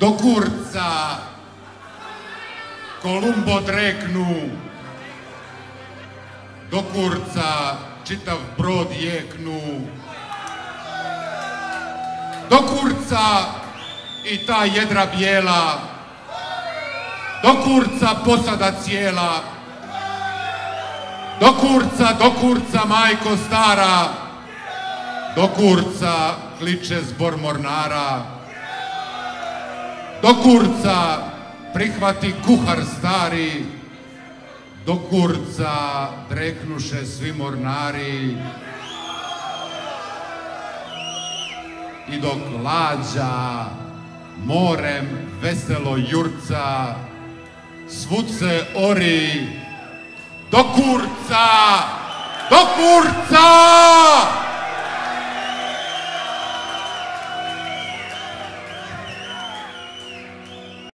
Do kurca. Kolumbo dreknu, do kurca čitav brod jeknu, do kurca i ta jedra bijela, do kurca posada cijela, do kurca, do kurca majko stara, do kurca kliče zbor mornara, do kurca prihvati kuhar stari, do kurca dreknuše svi mornari. I dok lađa morem veselo jurca, svud se ori, do kurca, do kurca!